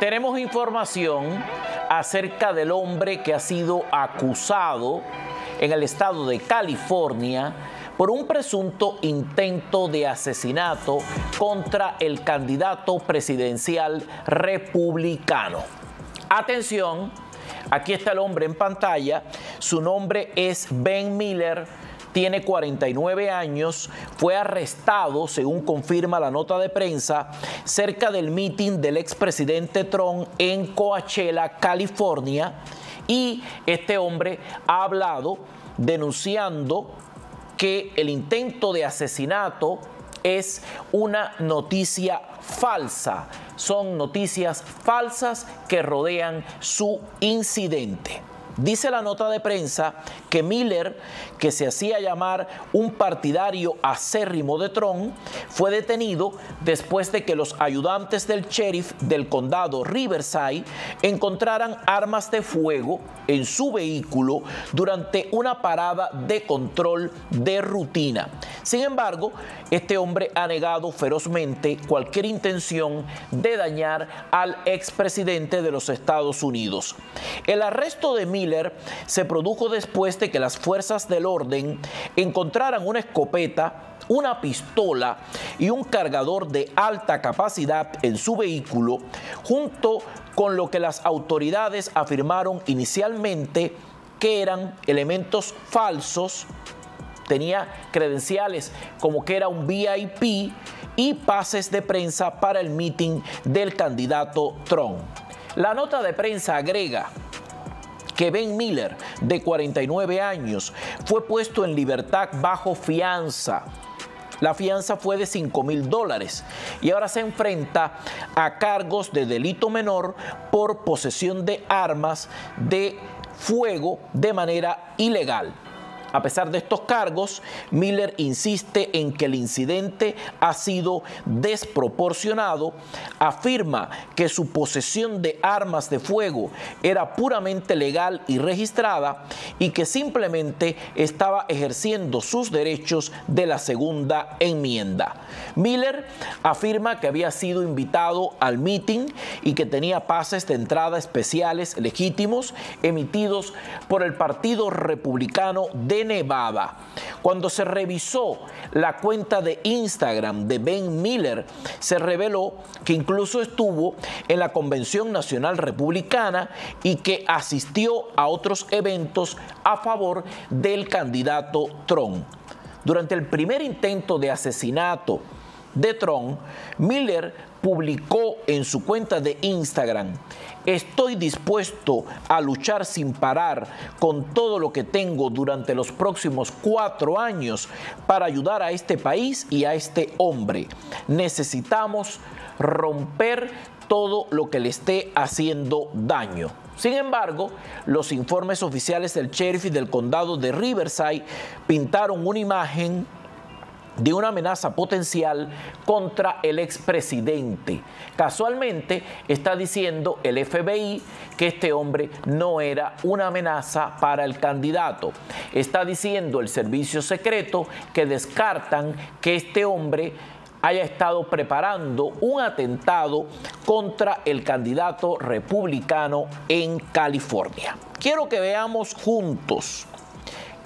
Tenemos información acerca del hombre que ha sido acusado en el estado de California por un presunto intento de asesinato contra el candidato presidencial republicano. Atención, aquí está el hombre en pantalla, su nombre es Ben Miller tiene 49 años, fue arrestado, según confirma la nota de prensa, cerca del meeting del expresidente Trump en Coachella, California, y este hombre ha hablado denunciando que el intento de asesinato es una noticia falsa. Son noticias falsas que rodean su incidente. Dice la nota de prensa que Miller, que se hacía llamar un partidario acérrimo de Trump, fue detenido después de que los ayudantes del sheriff del condado Riverside encontraran armas de fuego en su vehículo durante una parada de control de rutina. Sin embargo, este hombre ha negado ferozmente cualquier intención de dañar al expresidente de los Estados Unidos. El arresto de Miller se produjo después de que las fuerzas del orden encontraran una escopeta, una pistola y un cargador de alta capacidad en su vehículo, junto con lo que las autoridades afirmaron inicialmente que eran elementos falsos, tenía credenciales como que era un VIP y pases de prensa para el meeting del candidato Trump. La nota de prensa agrega que Ben Miller, de 49 años, fue puesto en libertad bajo fianza. La fianza fue de 5 mil dólares y ahora se enfrenta a cargos de delito menor por posesión de armas de fuego de manera ilegal. A pesar de estos cargos, Miller insiste en que el incidente ha sido desproporcionado, afirma que su posesión de armas de fuego era puramente legal y registrada y que simplemente estaba ejerciendo sus derechos de la segunda enmienda. Miller afirma que había sido invitado al meeting y que tenía pases de entrada especiales legítimos emitidos por el Partido Republicano de Nevada. Cuando se revisó la cuenta de Instagram de Ben Miller, se reveló que incluso estuvo en la Convención Nacional Republicana y que asistió a otros eventos a favor del candidato Trump. Durante el primer intento de asesinato de Trump, Miller publicó en su cuenta de Instagram, estoy dispuesto a luchar sin parar con todo lo que tengo durante los próximos cuatro años para ayudar a este país y a este hombre. Necesitamos romper todo lo que le esté haciendo daño. Sin embargo, los informes oficiales del sheriff y del condado de Riverside pintaron una imagen de una amenaza potencial contra el expresidente. Casualmente está diciendo el FBI que este hombre no era una amenaza para el candidato. Está diciendo el servicio secreto que descartan que este hombre haya estado preparando un atentado contra el candidato republicano en California. Quiero que veamos juntos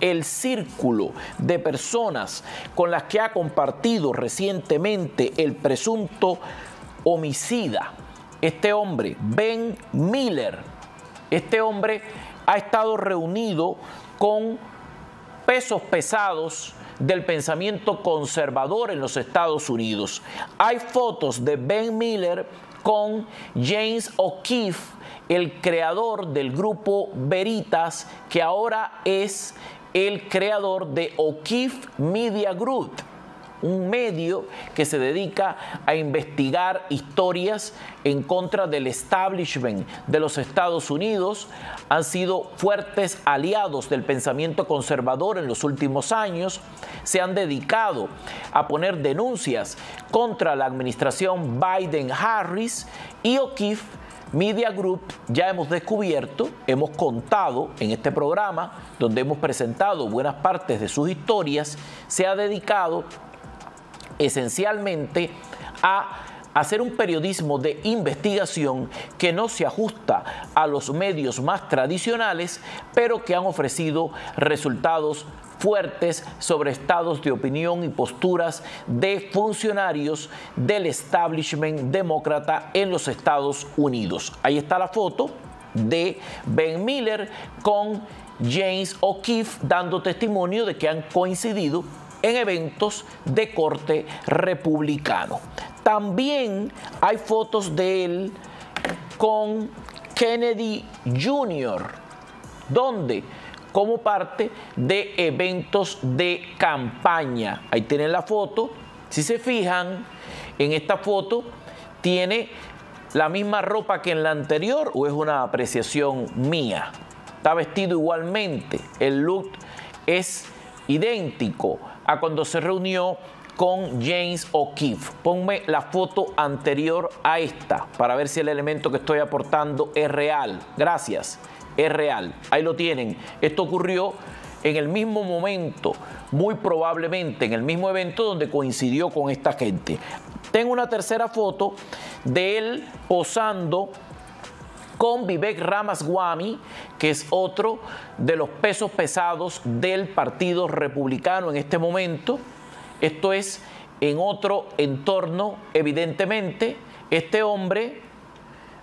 el círculo de personas con las que ha compartido recientemente el presunto homicida, este hombre, Ben Miller. Este hombre ha estado reunido con pesos pesados del pensamiento conservador en los Estados Unidos. Hay fotos de Ben Miller con James O'Keefe, el creador del grupo Veritas, que ahora es el creador de O'Keefe Media Group, un medio que se dedica a investigar historias en contra del establishment de los Estados Unidos. Han sido fuertes aliados del pensamiento conservador en los últimos años. Se han dedicado a poner denuncias contra la administración Biden-Harris y O'Keefe Media Group ya hemos descubierto, hemos contado en este programa, donde hemos presentado buenas partes de sus historias, se ha dedicado esencialmente a hacer un periodismo de investigación que no se ajusta a los medios más tradicionales, pero que han ofrecido resultados fuertes sobre estados de opinión y posturas de funcionarios del establishment demócrata en los Estados Unidos. Ahí está la foto de Ben Miller con James O'Keefe dando testimonio de que han coincidido en eventos de corte republicano. También hay fotos de él con Kennedy Jr., donde como parte de eventos de campaña. Ahí tienen la foto. Si se fijan, en esta foto tiene la misma ropa que en la anterior o es una apreciación mía. Está vestido igualmente. El look es idéntico a cuando se reunió con James O'Keefe. Ponme la foto anterior a esta para ver si el elemento que estoy aportando es real. Gracias es real. Ahí lo tienen. Esto ocurrió en el mismo momento, muy probablemente en el mismo evento donde coincidió con esta gente. Tengo una tercera foto de él posando con Vivek Ramaswamy, que es otro de los pesos pesados del Partido Republicano en este momento. Esto es en otro entorno, evidentemente. Este hombre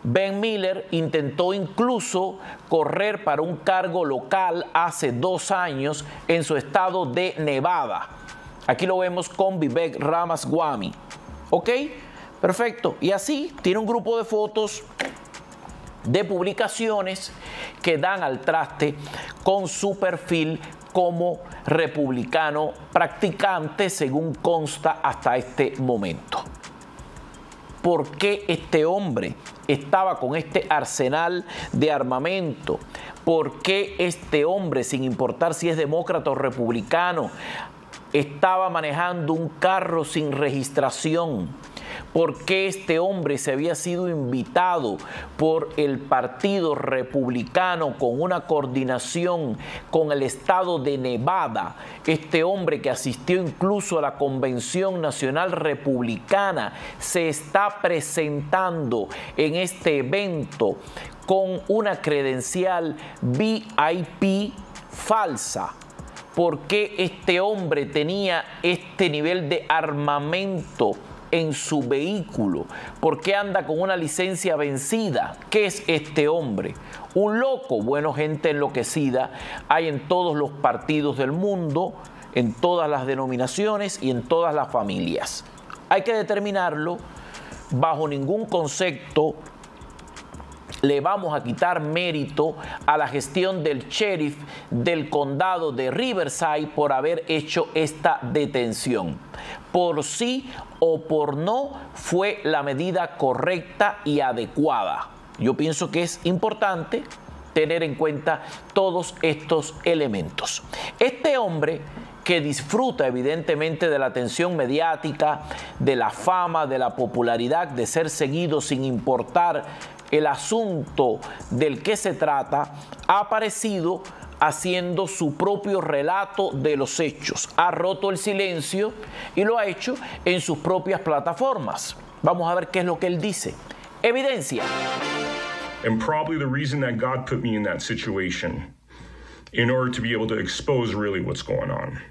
Ben Miller intentó incluso correr para un cargo local hace dos años en su estado de Nevada. Aquí lo vemos con Vivek Ramaswamy. ¿Ok? Perfecto. Y así tiene un grupo de fotos de publicaciones que dan al traste con su perfil como republicano practicante según consta hasta este momento por qué este hombre estaba con este arsenal de armamento, por qué este hombre, sin importar si es demócrata o republicano, estaba manejando un carro sin registración por qué este hombre se había sido invitado por el Partido Republicano con una coordinación con el estado de Nevada, este hombre que asistió incluso a la Convención Nacional Republicana, se está presentando en este evento con una credencial VIP falsa. ¿Por qué este hombre tenía este nivel de armamento en su vehículo? ¿Por qué anda con una licencia vencida? ¿Qué es este hombre? Un loco, bueno, gente enloquecida hay en todos los partidos del mundo, en todas las denominaciones y en todas las familias. Hay que determinarlo bajo ningún concepto le vamos a quitar mérito a la gestión del sheriff del condado de Riverside por haber hecho esta detención. Por sí o por no fue la medida correcta y adecuada. Yo pienso que es importante tener en cuenta todos estos elementos. Este hombre que disfruta evidentemente de la atención mediática, de la fama, de la popularidad, de ser seguido sin importar el asunto del que se trata, ha aparecido haciendo su propio relato de los hechos. Ha roto el silencio y lo ha hecho en sus propias plataformas. Vamos a ver qué es lo que él dice. Evidencia. And probably the reason that God put me in that situation in order to be able to expose really what's going on.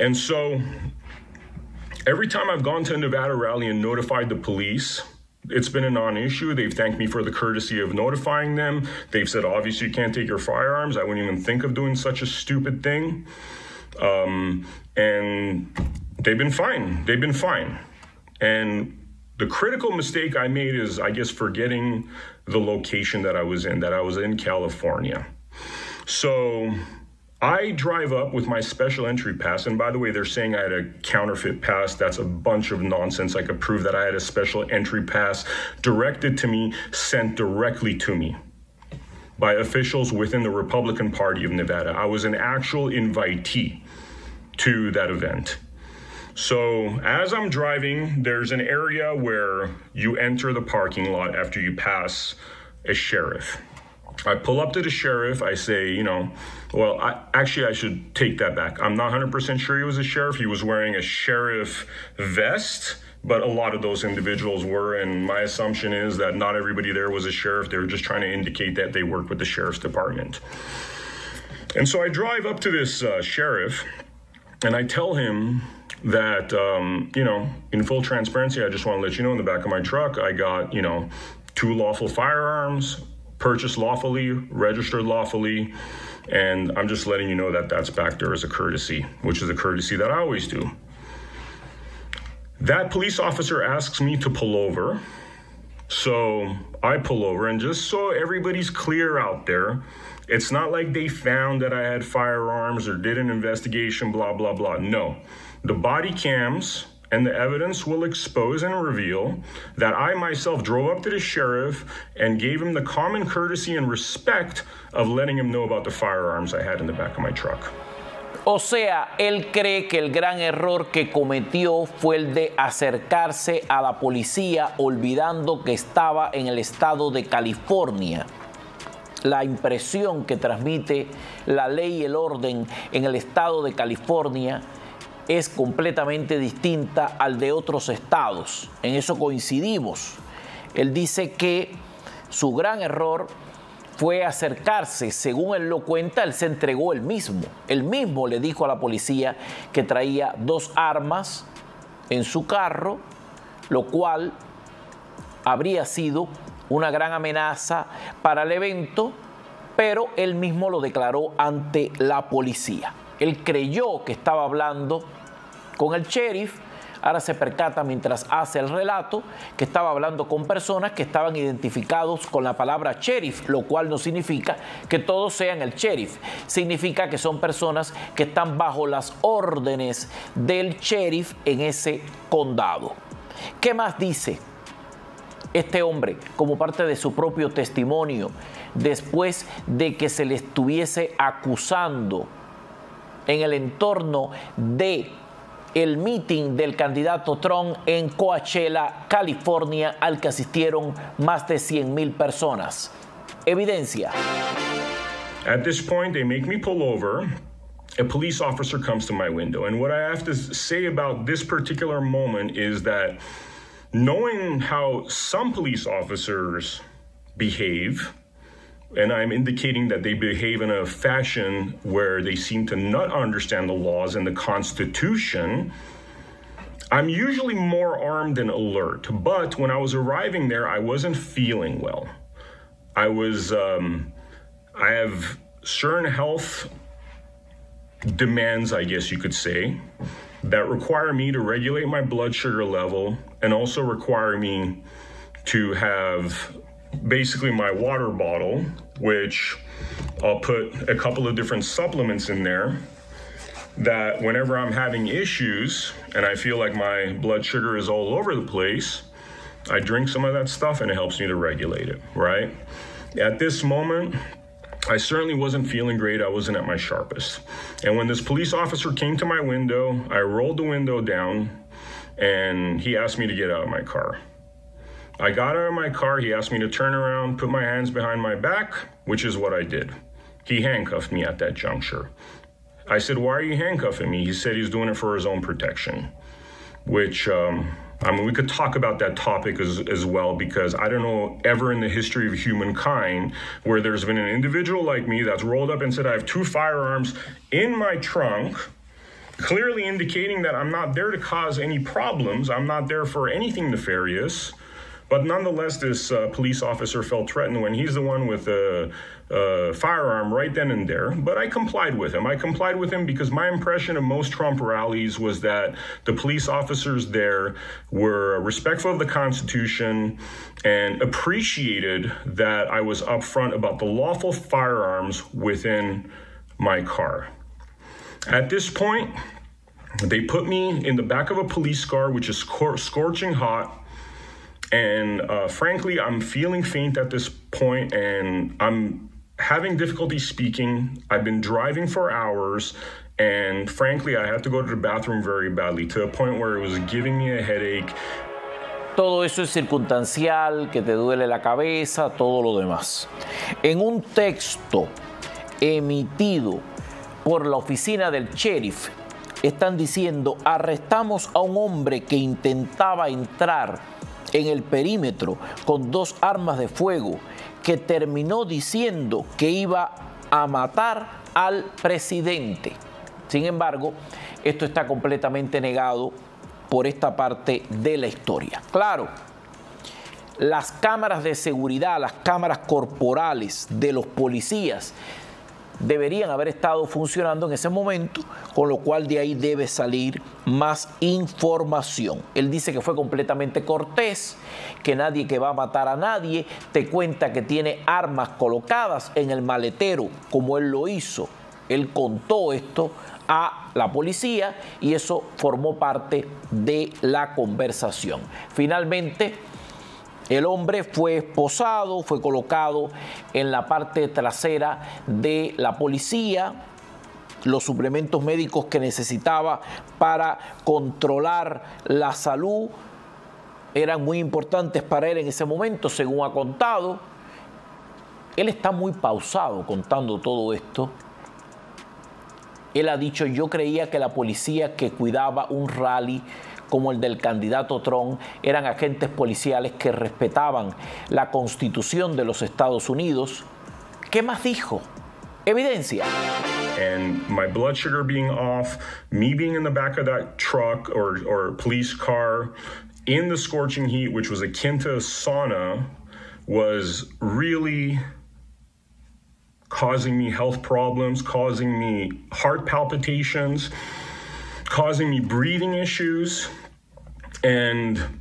And so every time I've gone to a Nevada rally and notified the police, it's been a non-issue. They've thanked me for the courtesy of notifying them. They've said, obviously, you can't take your firearms. I wouldn't even think of doing such a stupid thing. Um, and they've been fine. They've been fine. And the critical mistake I made is, I guess, forgetting the location that I was in, that I was in California. So I drive up with my special entry pass, and by the way, they're saying I had a counterfeit pass. That's a bunch of nonsense. I could prove that I had a special entry pass directed to me, sent directly to me by officials within the Republican Party of Nevada. I was an actual invitee to that event. So, as I'm driving, there's an area where you enter the parking lot after you pass a sheriff. I pull up to the sheriff. I say, you know, well, I, actually, I should take that back. I'm not 100% sure he was a sheriff. He was wearing a sheriff vest but a lot of those individuals were. And my assumption is that not everybody there was a sheriff. They were just trying to indicate that they work with the sheriff's department. And so I drive up to this uh, sheriff and I tell him that, um, you know, in full transparency, I just want to let you know in the back of my truck, I got, you know, two lawful firearms, purchased lawfully, registered lawfully. And I'm just letting you know that that's back there as a courtesy, which is a courtesy that I always do. That police officer asks me to pull over. So I pull over, and just so everybody's clear out there, it's not like they found that I had firearms or did an investigation, blah, blah, blah. No. The body cams and the evidence will expose and reveal that I myself drove up to the sheriff and gave him the common courtesy and respect of letting him know about the firearms I had in the back of my truck. O sea, él cree que el gran error que cometió fue el de acercarse a la policía olvidando que estaba en el estado de California. La impresión que transmite la ley y el orden en el estado de California es completamente distinta al de otros estados. En eso coincidimos. Él dice que su gran error fue acercarse, según él lo cuenta, él se entregó él mismo. Él mismo le dijo a la policía que traía dos armas en su carro, lo cual habría sido una gran amenaza para el evento, pero él mismo lo declaró ante la policía. Él creyó que estaba hablando con el sheriff, Ahora se percata mientras hace el relato que estaba hablando con personas que estaban identificados con la palabra sheriff, lo cual no significa que todos sean el sheriff. Significa que son personas que están bajo las órdenes del sheriff en ese condado. ¿Qué más dice? Este hombre, como parte de su propio testimonio, después de que se le estuviese acusando en el entorno de el meeting del candidato Trump en Coachella, California, al que asistieron más de 100 mil personas. Evidencia. At this point, they make me pull over. A police officer comes to my window. And what I have to say about this particular moment is that knowing how some police officers behave, and I'm indicating that they behave in a fashion where they seem to not understand the laws and the Constitution. I'm usually more armed and alert, but when I was arriving there, I wasn't feeling well. I was, um, I have certain health demands, I guess you could say, that require me to regulate my blood sugar level and also require me to have basically my water bottle, which I'll put a couple of different supplements in there that whenever I'm having issues and I feel like my blood sugar is all over the place, I drink some of that stuff and it helps me to regulate it, right? At this moment, I certainly wasn't feeling great. I wasn't at my sharpest. And when this police officer came to my window, I rolled the window down and he asked me to get out of my car. I got out of my car. He asked me to turn around, put my hands behind my back, which is what I did. He handcuffed me at that juncture. I said, Why are you handcuffing me? He said he's doing it for his own protection, which, um, I mean, we could talk about that topic as, as well because I don't know ever in the history of humankind where there's been an individual like me that's rolled up and said, I have two firearms in my trunk clearly indicating that I'm not there to cause any problems. I'm not there for anything nefarious. But nonetheless, this uh, police officer felt threatened when he's the one with a, a, firearm right then and there. But I complied with him. I complied with him because my impression of most Trump rallies was that the police officers there were respectful of the Constitution and appreciated that I was upfront about the lawful firearms within my car. At this point, they put me in the back of a police car, which is scorching hot and uh, frankly, I'm feeling faint at this point and I'm having difficulty speaking. I've been driving for hours. And frankly, I had to go to the bathroom very badly to a point where it was giving me a headache. Todo eso es circunstancial, que te duele la cabeza, todo lo demás. En un texto emitido por la oficina del sheriff están diciendo, arrestamos a un hombre que intentaba entrar en el perímetro con dos armas de fuego, que terminó diciendo que iba a matar al presidente. Sin embargo, esto está completamente negado por esta parte de la historia. Claro, las cámaras de seguridad, las cámaras corporales de los policías deberían haber estado funcionando en ese momento, con lo cual de ahí debe salir más información. Él dice que fue completamente cortés, que nadie que va a matar a nadie te cuenta que tiene armas colocadas en el maletero, como él lo hizo. Él contó esto a la policía y eso formó parte de la conversación. Finalmente, el hombre fue esposado, fue colocado en la parte trasera de la policía, los suplementos médicos que necesitaba para controlar la salud eran muy importantes para él en ese momento, según ha contado. Él está muy pausado contando todo esto. Él ha dicho, yo creía que la policía que cuidaba un rally como el del candidato Trump eran agentes policiales que respetaban la constitución de los Estados Unidos. ¿Qué más dijo? Evidencia. and my blood sugar being off, me being in the back of that truck or, or police car in the scorching heat, which was akin to a sauna, was really causing me health problems, causing me heart palpitations, causing me breathing issues. And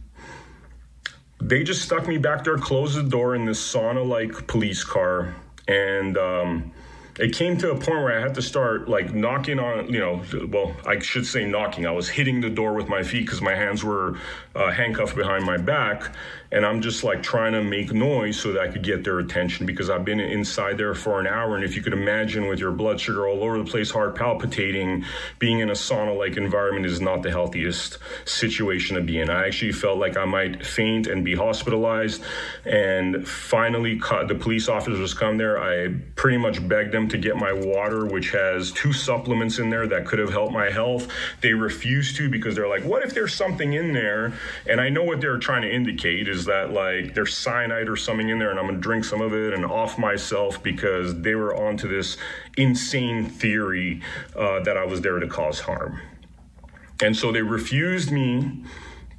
they just stuck me back there, closed the door in this sauna like police car. And um, it came to a point where I had to start like knocking on, you know, well, I should say knocking. I was hitting the door with my feet because my hands were uh, handcuffed behind my back. And I'm just like trying to make noise so that I could get their attention because I've been inside there for an hour. And if you could imagine with your blood sugar all over the place, heart palpitating, being in a sauna like environment is not the healthiest situation to be in. I actually felt like I might faint and be hospitalized. And finally, the police officers come there. I pretty much begged them to get my water, which has two supplements in there that could have helped my health. They refused to because they're like, what if there's something in there? And I know what they're trying to indicate is that like there's cyanide or something in there and I'm gonna drink some of it and off myself because they were onto this insane theory uh, that I was there to cause harm. And so they refused me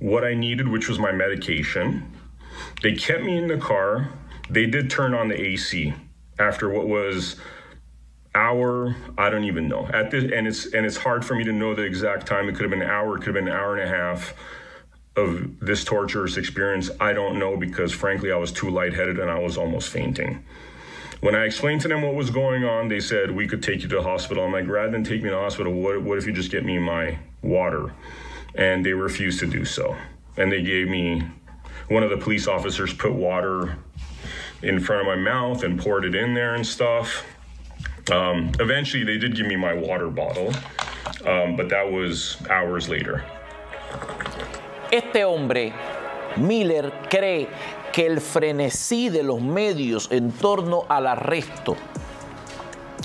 what I needed, which was my medication. They kept me in the car. They did turn on the AC after what was hour i don't even know at this and it's and it's hard for me to know the exact time it could have been an hour it could have been an hour and a half of this torturous experience, I don't know because frankly, I was too lightheaded and I was almost fainting. When I explained to them what was going on, they said, We could take you to the hospital. I'm like, Rather than take me to the hospital, what, what if you just get me my water? And they refused to do so. And they gave me, one of the police officers put water in front of my mouth and poured it in there and stuff. Um, eventually, they did give me my water bottle, um, but that was hours later. Este hombre, Miller, cree que el frenesí de los medios en torno al arresto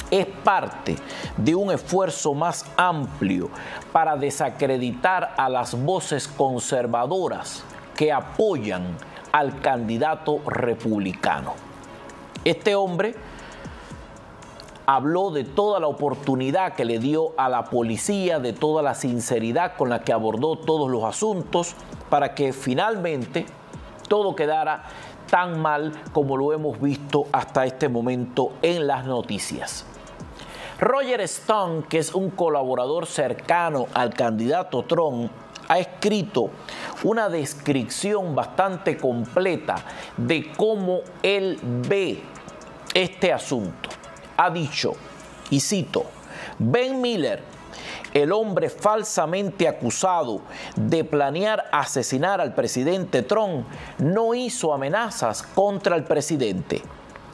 es parte de un esfuerzo más amplio para desacreditar a las voces conservadoras que apoyan al candidato republicano. Este hombre habló de toda la oportunidad que le dio a la policía, de toda la sinceridad con la que abordó todos los asuntos, para que finalmente todo quedara tan mal como lo hemos visto hasta este momento en las noticias. Roger Stone, que es un colaborador cercano al candidato Trump, ha escrito una descripción bastante completa de cómo él ve este asunto ha dicho, y cito, Ben Miller, el hombre falsamente acusado de planear asesinar al presidente Trump, no hizo amenazas contra el presidente.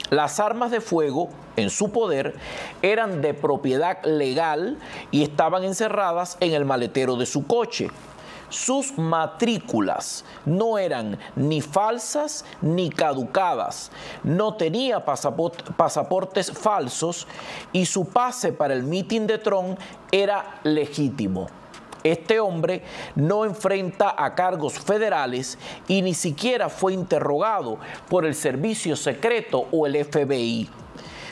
Las armas de fuego en su poder eran de propiedad legal y estaban encerradas en el maletero de su coche. Sus matrículas no eran ni falsas ni caducadas, no tenía pasaportes falsos y su pase para el mitin de Trump era legítimo. Este hombre no enfrenta a cargos federales y ni siquiera fue interrogado por el Servicio Secreto o el FBI.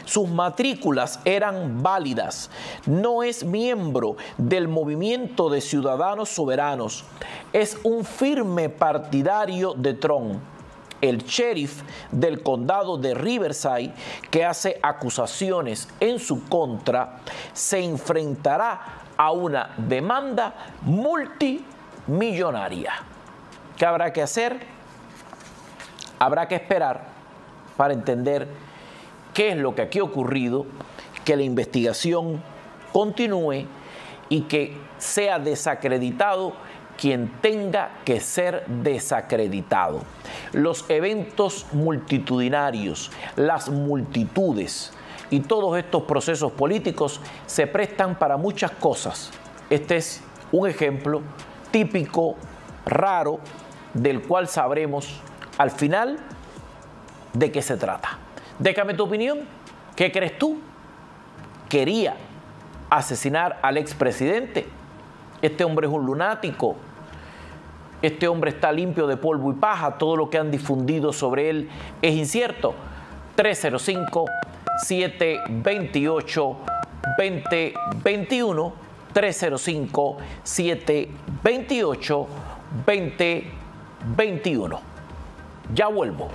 Sus matrículas eran válidas. No es miembro del movimiento de ciudadanos soberanos. Es un firme partidario de Trump el sheriff del condado de Riverside, que hace acusaciones en su contra, se enfrentará a una demanda multimillonaria. ¿Qué habrá que hacer? Habrá que esperar para entender qué es lo que aquí ha ocurrido, que la investigación continúe y que sea desacreditado quien tenga que ser desacreditado. Los eventos multitudinarios, las multitudes, y todos estos procesos políticos se prestan para muchas cosas. Este es un ejemplo típico, raro, del cual sabremos al final de qué se trata. Déjame tu opinión. ¿Qué crees tú? ¿Quería asesinar al expresidente? Este hombre es un lunático. Este hombre está limpio de polvo y paja. Todo lo que han difundido sobre él es incierto. 305 728 2021 305 728 2021. Ya vuelvo.